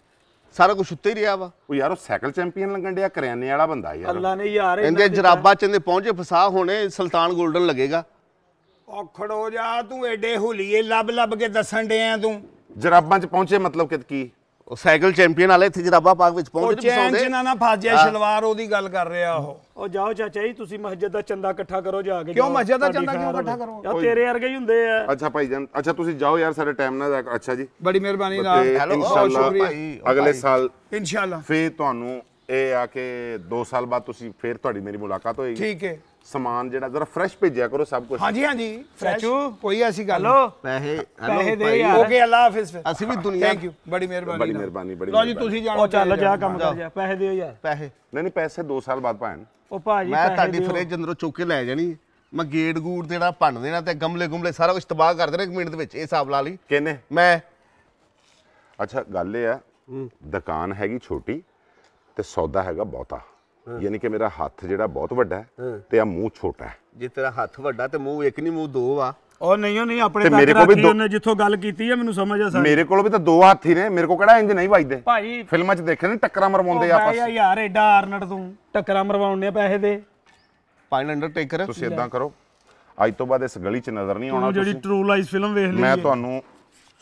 ਸਾਰਾ ਕੁਝ ਉੱਤੇ ਹੀ ਰਿਹਾ ਵਾ। ਉਹ ਯਾਰ ਉਹ ਸਾਈਕਲ ਚੈਂਪੀਅਨ ਲੱਗਣ ਡਿਆ ਕਰਿਆਨੇ ਵਾਲਾ ਬੰਦਾ ਯਾਰ। ਅੱਲਾ ਨੇ ਯਾਰ ਇਹਨਾਂ ਇਹਦੇ ਜਰਾਬਾਂ ਚ ਇਹਦੇ ਪਹੁੰਚੇ ਫਸਾ ਹੋਣੇ ਸੁਲਤਾਨ 골ਡਨ ਲੱਗੇਗਾ। ਉਹ ਖੜੋ ਜਾ ਤੂੰ ਐਡੇ ਹੁਲੀਏ ਲੱਭ ਲੱਭ ਕੇ ਦੱਸਣ ਡਿਆ ਤੂੰ। ਜਰਾਬਾਂ 'ਚ ਪਹੁੰਚੇ ਮਤਲਬ ਕਿ ਕੀ? ਉਹ ਸਾਈਕਲ ਚੈਂਪੀਅਨ ਵਾਲੇ ਇੱਥੇ ਜਰਾਬਾਂ ਪਾਕ ਵਿੱਚ ਉਹ ਪਹੁੰਚੇ ਚੈਨ ਚ ਫਸਾਉਂਦੇ ਨਾ ਨਾ ਫਸ ਜਾਏ ਸ਼ਲਵਾਰ ਉਹਦੀ ਗੱਲ ਕਰ ਰਿਹਾ ਉਹ। ਉਹ ਜਾਓ ਚਾਚਾ ਜੀ ਤੁਸੀਂ ਮਸਜਿਦ ਦਾ ਚੰਦਾ ਇਕੱਠਾ ਕਰੋ ਜਾ ਕੇ ਕਿਉਂ ਜਾਓ। ਮਸਜਿਦ ਦਾ ਤੁਹਾਡੀ ਚੰਦਾ ਕਿਉਂ ਖੈਰ ਇਕੱਠਾ ਹੋਵੇ। ਕਰੋ? ਯਾਰ ਤੇਰੇ ਵਰਗੇ ਹੀ ਹੁੰਦੇ ਆ। ਅੱਛਾ ਭਾਈ ਜਾਨ ਅੱਛਾ ਤੁਸੀਂ ਜਾਓ ਯਾਰ ਸਾਡੇ ਟਾਈਮ ਨਾਲ ਜਾ- ਅੱਛਾ ਜੀ। ਬੜੀ ਮਿਹਰਬਾਨੀ ਤੇ ਨਾਲ। ਹੈਲੋ, ਇਨਸ਼ਾਅੱਲਾ ਸ਼ੁਕਰੀਆ। ਭਾਈ, ਉਹ ਅਗਲੇ ਭਾਈ। ਸਾਲ ਇਨਸ਼ਾਅੱਲਾ। ਫੇਰ ਤੁਹਾਨੂੰ ਇਹ ਆ ਕਿ 2 ਸਾਲ ਬਾਅਦ ਤੁਸੀਂ ਫੇਰ ਤੁਹਾਡੀ ਮੇਰੀ ਮੁਲਾਕਾਤ ਹੋਏਗੀ। ਠੀਕ ਹੈ। ਸਮਾਨ ਜਿਹੜਾ ਜ਼ਰਾ ਫਰੈਸ਼ ਭੇਜਿਆ ਕਰੋ ਸਭ ਕੁਝ ਹਾਂਜੀ ਹਾਂਜੀ। ਫਰੈਸ਼ ਚਾਚੂ। ਕੋਈ ਐਸੀ ਗੱਲ ਹਲੋ? ਪੈਸੇ ਪੈਸੇ ਦੇ ਭਾਈ, ਯਾਰ। ਓਕੇ ਅੱਲਾ ਹਾਫਿਜ਼ ਫਿਰ। ਅਸੀਂ ਵੀ ਦੁਨੀਆ ਥੈਂਕ ਯੂ ਬੜੀ ਮਿਹਰਬਾਨੀ ਬੜੀ। ਮਿਹਰਬਾਨੀ, ਬੜੀ ਲਓ ਜੀ ਮਿਹਰਬਾਨੀ। ਤੁਸੀਂ ਜਾਣੋ ਉਹ ਚੱਲ ਜਾ। ਕੰਮ ਕਰ ਜਾ। ਪੈਸੇ ਦਿਓ ਯਾਰ। ਪੈਸੇ। ਨਹੀਂ ਨਹੀਂ ਪੈਸੇ 2 ਸਾਲ ਬਾਅਦ ਪਾਣ ਉਹ ਭਾਜੀ ਮੈਂ ਪੈਸੇ ਤੁਹਾਡੀ ਦਿਓ। ਫਰੇਜ ਅੰਦਰੋਂ ਚੁੱਕ ਕੇ ਲੈ ਜਾਣੀ। ਮੈਂ ਗੇਟ ਗੂੜ ਦੇਣਾ ਭੰਨ ਦੇਣਾ ਤੇ ਗਮਲੇ ਗੁਮਲੇ ਸਾਰਾ ਕੁਝ ਤਬਾਹ ਕਰ ਦੇਣਾ ਇੱਕ ਮਿੰਟ ਦੇ ਵਿੱਚ ਇਹ ਹਿਸਾਬ ਲਾ ਲਈ। ਕਿਹਨੇ? ਮੈਂ। ਅੱਛਾ ਗੱਲ ਇਹ ਆ। ਦੁਕਾਨ ਹੈਗੀ ਛੋਟੀ ਤੇ ਸੌਦਾ ਹੈਗਾ ਬਹੁਤਾ। ਯਾਨੀ ਕਿ ਮੇਰਾ ਹੱਥ ਜਿਹੜਾ ਬਹੁਤ ਵੱਡਾ ਹੈ ਤੇ ਆ ਮੂੰਹ ਛੋਟਾ ਹੈ। ਜੇ ਤੇਰਾ ਹੱਥ ਵੱਡਾ ਤੇ ਮੂੰਹ ਇੱਕ ਨਹੀਂ ਮੂੰਹ ਦੋ ਆ। ਉਹ ਨਹੀਂ ਉਹ ਨਹੀਂ ਆਪਣੇ ਤੇ ਤੱਕ ਮੇਰੇ ਕੋਲ ਵੀ ਰੱਖੀ ਦੋ- ਉਹਨੇ ਜਿੱਥੋਂ ਗੱਲ ਕੀਤੀ ਹੈ ਮੈਨੂੰ ਸਮਝ ਆ ਸਾਰੀ। ਮੇਰੇ ਕੋਲ ਵੀ ਤਾਂ ਦੋ ਹੱਥ ਹੀ ਨੇ ਮੇਰੇ ਕੋਲ ਕਿਹੜਾ ਇੰਜ ਨਹੀਂ ਵੱਜਦੇ? ਭਾਜੀ ਫਿਲਮਾਂ 'ਚ ਦੇਖੇ ਨੇ ਟੱਕਰਾਂ ਮਰਵਾਉਂਦੇ ਆਪਸ 'ਚ। ਯਾਰ ਐਡਾ ਆਰਨਟ ਤੂੰ ਟੱਕਰਾਂ ਮਰਵਾਉਣੇ ਪੈਸੇ ਦੇ। ਪਾਇਨ ਅੰਡਰਟੇਕਰ ਤੁਸੀਂ ਇਦਾਂ ਕਰੋ ਅੱਜ ਤੋਂ ਬਾਅਦ ਇਸ ਗਲੀ 'ਚ ਨਜ਼ਰ ਨਹੀਂ ਆਉਣਾ ਜਿਹੜੀ ਟਰੂ ਲਾਈਸ ਫਿਲਮ ਵੇਖ ਲਈ ਮੈਂ। ਤੁਹਾਨੂੰ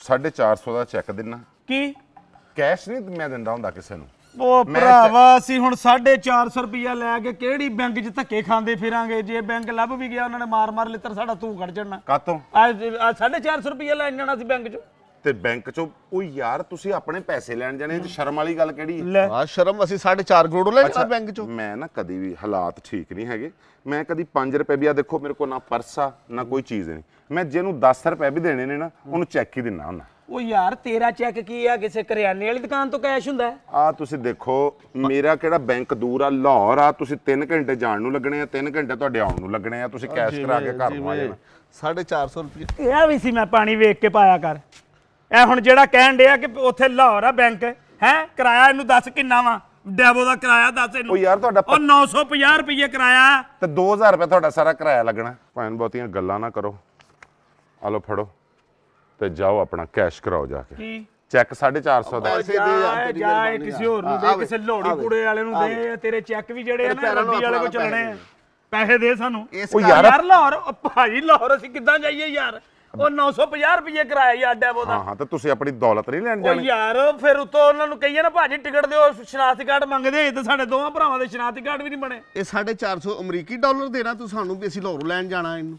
450 ਦਾ ਚੈੱਕ ਦਿੰਨਾ। ਕੀ? ਕੈਸ਼ ਨਹੀਂ ਮੈਂ ਦਿੰਦਾ ਹੁੰਦਾ ਕਿਸੇ ਨੂੰ। ਉਹ ਮੈਂ ਭਰਾਵਾ ਅਸੀਂ ਹੁਣ 450 ਰੁਪਇਆ ਲੈ ਕੇ ਕਿਹੜੀ ਬੈਂਕ 'ਚ ਧੱਕੇ ਖਾਂਦੇ ਫਿਰਾਂਗੇ? ਜੇ ਬੈਂਕ ਲੱਭ ਵੀ ਗਿਆ ਉਹਨਾਂ ਨੇ ਮਾਰ ਮਾਰ ਲਿੱਤਰ ਸਾਡਾ ਤੂੰ ਕੱਢ ਜੜਨਾ ਕਾਤੋਂ ਆ 450 ਰੁਪਇਆ ਲੈ ਜਾਣਾ ਸੀ ਬੈਂਕ 'ਚ। ਤੇ ਬੈਂਕ 'ਚੋਂ ਉਹ ਯਾਰ ਤੁਸੀਂ ਆਪਣੇ ਪੈਸੇ ਲੈਣ ਜਾਣੇ ਤੇ ਸ਼ਰਮ ਵਾਲੀ ਗੱਲ ਕਿਹੜੀ? ਹੈ? ਲੈ। ਆ ਸ਼ਰਮ ਅਸੀਂ 4.5 ਕਰੋੜ ਲੈ ਜਾਣਾ ਬੈਂਕ ਚੋਂ। ਮੈਂ ਨਾ ਕਦੀ ਵੀ ਹਾਲਾਤ ਠੀਕ ਨਹੀਂ ਹੈਗੇ। ਮੈਂ ਕਦੀ 5 ਰੁਪਏ ਵੀ ਆ ਦੇਖੋ ਮੇਰੇ ਕੋਲ ਨਾ ਪਰਸ ਆ ਨਾ ਕੋਈ ਚੀਜ਼ ਨਹੀਂ। ਮੈਂ ਜਿਹਨੂੰ 10 ਰੁਪਏ ਵੀ ਦੇਣੇ ਨੇ ਨਾ ਉਹਨੂੰ ਚੈੱਕ ਹੀ ਦਿੰਨਾ ਹੁੰਦਾ। ਉਹ ਯਾਰ ਤੇਰਾ ਚੈੱਕ ਕੀ ਆ? ਕਿਸੇ ਕਰਿਆਨੇ ਵਾਲੀ ਦੁਕਾਨ ਤੋਂ ਕੈਸ਼ ਹੁੰਦਾ? ਆ ਤੁਸੀਂ ਦੇਖੋ ਮੇਰਾ ਕਿਹੜਾ ਬੈਂਕ ਦੂਰ ਆ ਲਾਹੌਰ ਆ ਤੁਸੀਂ 3 ਘੰਟੇ ਜਾਣ ਨੂੰ ਲੱਗਣੇ ਆ 3 ਘੰਟੇ ਤੁਹਾਡੇ ਆਉਣ ਨੂੰ ਲੱਗਣੇ ਆ ਤੁਸੀਂ ਕੈਸ਼ ਕਰਾ ਕੇ ਘਰ ਨੂੰ ਆ ਜਾਣਾ। 450 ਰੁਪਏ ਇਹ ਵੀ ਸੀ ਮੈਂ ਪਾਣੀ ਵੇਖ ਕੇ ਪਾਇਆ ਕਰ। ਇਹ ਹੁਣ ਜਿਹੜਾ ਕਹਿਣ ਡਿਆ ਕਿ ਉੱਥੇ ਲਾਹੌਰ ਆ ਬੈਂਕ ਹੈ? ਕਿਰਾਇਆ ਇਹਨੂੰ ਦੱਸ ਕਿੰਨਾ ਵਾ? ਡੈਬੋ ਦਾ ਕਿਰਾਇਆ ਦੱਸ ਇਹਨੂੰ। ਉਹ ਯਾਰ ਤੁਹਾਡਾ ਉਹ 950 ਰੁਪਏ ਕਿਰਾਇਆ। ਤੇ 2000 ਰੁਪਏ ਤੁਹਾਡਾ ਸਾਰਾ ਕਿਰਾਇਆ ਲੱਗਣਾ। ਭਾਵੇਂ ਬਹੁਤੀਆਂ ਗੱਲਾਂ ਨਾ ਕਰੋ। ਆ ਲਓ ਫੜੋ। ਤੇ ਜਾਓ ਆਪਣਾ ਕੈਸ਼ ਕਰਾਓ ਜਾ ਕੇ। ਕੀ? ਚੈੱਕ 450 ਦਾ। ਪੈਸੇ ਦੇ ਯਾਰ ਜਾ ਇਹ ਕਿਸੇ ਹੋਰ ਨੂੰ ਦੇ ਕਿਸੇ ਲੋੜੀ ਕੁੜੇ ਵਾਲੇ ਨੂੰ ਦੇ ਤੇਰੇ ਚੈੱਕ ਵੀ ਜਿਹੜੇ ਆ ਨਾ ਰੱਦੀ ਵਾਲੇ ਕੋ ਚੱਲਣੇ ਆ। ਪੈਸੇ। ਦੇ ਸਾਨੂੰ। ਉਹ ਯਾਰ- ਯਾਰ ਲਾਹੌਰ ਉਹ ਭਾਜੀ ਲਾਹੌਰ ਅਸੀਂ ਕਿੱਦਾਂ ਜਾਈਏ ਯਾਰ? ਉਹ 950 ਰੁਪਏ ਕਿਰਾਇਆ ਯਾਰ ਡੈਬੋ ਦਾ ਹਾਂ ਹਾਂ ਤੇ ਤੁਸੀਂ ਆਪਣੀ ਦੌਲਤ ਨਹੀਂ ਲੈਣ ਉਹ ਜਾਣੀ। ਯਾਰ ਫਿਰ ਉਤੋਂ ਉਹਨਾਂ ਨੂੰ ਕਹੀਏ ਨਾ ਭਾਜੀ ਟਿਕਟ ਦਿਓ ਸ਼ਨਾਖਤੀ ਕਾਰਡ ਮੰਗਦੇ ਤੇ ਸਾਡੇ ਦੋਵਾਂ ਭਰਾਵਾਂ ਦੇ ਸ਼ਨਾਖਤੀ ਕਾਰਡ ਵੀ ਨਹੀਂ ਬਣੇ। ਇਹ 450 ਅਮਰੀਕੀ ਡਾਲਰ ਦੇਣਾ ਤੂੰ ਸਾਨੂੰ ਵੀ ਅਸੀਂ ਲਾਹੌਰੋਂ ਲੈਣ ਜਾਣਾ ਇਹਨੂੰ।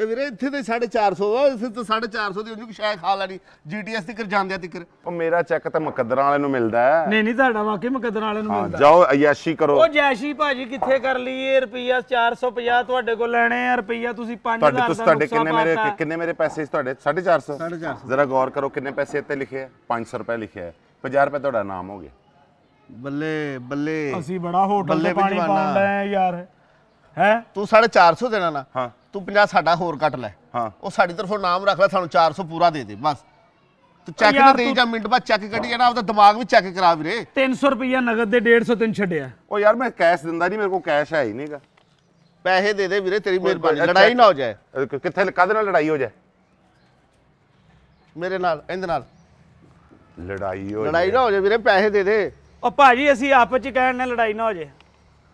ਇਹ ਵੀਰੇ ਇੱਥੇ ਤੇ 450 ਆ ਇੱਥੇ ਤਾਂ 450 ਦੀ ਉਹਨੂੰ ਸ਼ਾਇਦ ਖਾ ਲੈਣੀ। ਜੀਟੀਐਸ ਤੱਕ ਜਾਂਦਿਆਂ ਤੱਕ ਉਹ ਮੇਰਾ ਚੈੱਕ ਤਾਂ ਮੁਕੱਦਰਾਂ ਵਾਲੇ ਨੂੰ ਮਿਲਦਾ ਹੈ। ਨਹੀਂ ਨਹੀਂ ਤੁਹਾਡਾ ਵਾਕਈ ਮੁਕੱਦਰ ਵਾਲੇ ਨੂੰ ਹਾਂ ਮਿਲਦਾ। ਜਾਓ ਅਯਾਸ਼ੀ ਕਰੋ। ਉਹ ਜੈਸ਼ੀ ਭਾਜੀ ਕਿੱਥੇ ਕਰ ਲਈਏ? ਰੁਪਈਆ 450 ਤੁਹਾਡੇ ਕੋਲ ਲੈਣੇ ਆ ਰੁਪਈਆ ਤੁਸੀਂ 5000 ਤੁਹਾਡੇ ਦਾ ਤੁਸੀਂ ਤੁਹਾਡੇ ਕਿੰਨੇ ਮੇਰੇ ਪਾਤਾ। ਕਿੰਨੇ ਮੇਰੇ ਪੈਸੇ ਸੀ ਤੁਹਾਡੇ? 450 450 ਜ਼ਰਾ ਗੌਰ ਕਰੋ ਕਿੰਨੇ ਪੈਸੇ ਇੱਥੇ ਲਿਖੇ ਆ। 500 ਰੁਪਏ ਲਿਖਿਆ ਹੈ। 50 ਰੁਪਏ ਤੁਹਾਡਾ ਨਾਮ ਹੋ ਗਿਆ। ਬੱਲੇ ਬੱਲੇ ਅਸੀਂ ਬੜਾ ਹੋਟਲ ਬੱਲੇ ਪਾਣੀ ਜਵਾਨਾ। ਪਾਉਣ ਆ ਯਾਰ। ਹੈ? ਤੂੰ 450 ਦੇਣਾ ਨਾ। ਹਾਂ। ਤੂੰ 50 ਸਾਡਾ ਹੋਰ ਕੱਟ ਲੈ। ਹਾਂ। ਉਹ ਸਾਡੀ ਤਰਫੋਂ ਨਾਮ ਰੱਖ ਲੈ ਸਾਨੂੰ 400 ਪੂਰਾ ਦੇ ਦੇ ਬਸ। ਤੂੰ ਚੈੱਕ ਨਾ ਦੇਈ ਜਾ ਮਿੰਟ ਬਾਅਦ ਚੈੱਕ ਕੱਢੀ ਜਾਣਾ ਉਹਦਾ ਦਿਮਾਗ ਵੀ ਚੈੱਕ ਕਰਾ ਵੀਰੇ। 300 ਰੁਪਈਆ ਨਗਦ ਦੇ 150 ਤਿੰਨ ਛੱਡਿਆ। ਉਹ ਯਾਰ ਮੈਂ ਕੈਸ਼ ਦਿੰਦਾ ਨਹੀਂ ਮੇਰੇ ਕੋਲ ਕੈਸ਼ ਹੈ ਹੀ ਨਹੀਂਗਾ ਪੈਸੇ ਦੇ ਦੇ ਵੀਰੇ ਤੇਰੀ ਮਿਹਰਬਾਨੀ ਲੜਾਈ ਨਾ ਹੋ ਜਾਏ। ਕਿੱਥੇ ਕਾਹਦੇ ਨਾਲ ਲੜਾਈ ਹੋ ਜਾਏ? ਮੇਰੇ ਨਾਲ ਇਹਦੇ ਨਾਲ। ਲੜਾਈ ਹੋ ਲੜਾਈ ਜਾਏ। ਨਾ ਹੋ ਜਾਏ ਵੀਰੇ ਪੈਸੇ ਦੇ ਦੇ। ਉਹ ਭਾਜੀ ਅਸੀਂ ਆਪਸ ਚ ਕਹਿਣ ਨਾਲ ਲੜਾਈ ਨਾ ਹੋ ਜੇ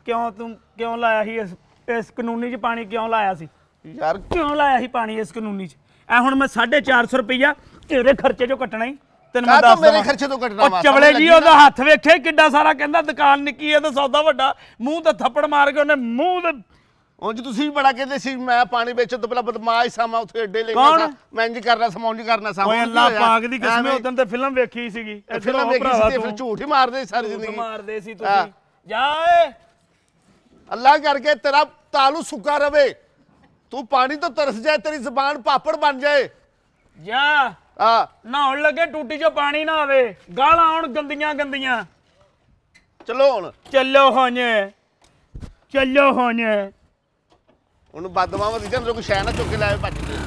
ਕਿਉਂ ਤੂੰ ਕਿਉਂ ਲਾਇਆ ਸੀ ਇਸ ਇਸ ਕਾਨੂੰਨੀ ਚ ਪਾਣੀ ਕਿਉਂ ਲਾਇਆ ਸੀ ਯਾਰ ਕਿਉਂ ਲਾਇਆ ਸੀ ਪਾਣੀ ਇਸ ਕਾਨੂੰਨੀ ਚ ਐ ਹੁਣ ਮੈਂ 450 ਰੁਪਈਆ ਤੇਰੇ ਖਰਚੇ ਚੋਂ ਕੱਟਣਾ ਹੀ ਤੈਨੂੰ ਮੈਂ ਦੱਸ ਮੇਰੇ। ਖਰਚੇ ਤੋਂ ਕੱਟਣਾ ਵਾ, ਚਵਲੇ ਜੀ ਉਹਦਾ? ਹੱਥ ਵੇਖੇ ਕਿੱਡਾ ਸਾਰਾ ਕਹਿੰਦਾ ਦੁਕਾਨ ਨਿੱਕੀ ਹੈ ਤੇ ਸੌਦਾ ਵੱਡਾ ਮੂੰਹ ਤੇ ਥੱਪੜ ਮਾਰ ਕੇ ਉਹਨੇ ਮੂੰਹ ਤੇ ਉਂਝ ਤੁਸੀਂ ਵੀ ਬੜਾ ਕਹਿੰਦੇ ਸੀ ਮੈਂ ਪਾਣੀ ਵੇਚਣ ਤੋਂ ਪਹਿਲਾਂ ਬਦਮਾਸ਼ ਸਾਂ ਮੈਂ ਉੱਥੇ ਏਡੇ ਲੈ? ਗਿਆ ਮੈਂ ਇੰਜ ਕਰਨਾ ਸਮਾਂ ਉਂਝ ਕਰਨਾ ਸਾਂ ਓਏ ਅੱਲਾ? ਪਾਕ ਦੀ ਕਸਮ ਉਦੋਂ ਤੇ ਫਿਲਮ ਵੇਖੀ ਸੀਗੀ ਫਿਲਮ ਵੇਖੀ ਸੀ ਤੇ ਫਿਰ। ਝੂਠ ਹੀ ਮਾਰਦੇ ਸੀ ਸਾਰੀ ਜ਼ਿੰਦਗੀ ਮਾਰਦੇ ਸੀ। ਤੁਸੀਂ ਜਾ ਓਏ ਅੱਲਾ ਕਰਕੇ ਤੇਰਾ ਤਾਲੂ ਸੁੱਕਾ ਰਵੇ। ਤੂੰ ਪਾਣੀ ਤੋਂ ਤਰਸ ਜਾਏ ਤੇਰੀ ਜ਼ਬਾਨ ਪਾਪੜ ਬਣ ਜਾਏ। ਜਾ ਆ। ਨਹਾਉਣ ਲੱਗੇ ਟੂਟੀ 'ਚੋਂ ਪਾਣੀ ਨਾ ਆਵੇ। ਗਾਲਾਂ ਆਉਣ ਗੰਦੀਆਂ ਗੰਦੀਆਂ। ਚਲੋ ਹੁਣ। ਚੱਲੋ ਹੁਣ। ਚੱਲੋ ਹੁਣ। ਉਹਨੂੰ ਬਦਮਾਵਾ ਦੀ ਜਾਂ ਕੋਈ ਸ਼ੈ ਨਾ ਚੁੱਕ ਕੇ ਲਾਏ ਭੱਜ ਗਏ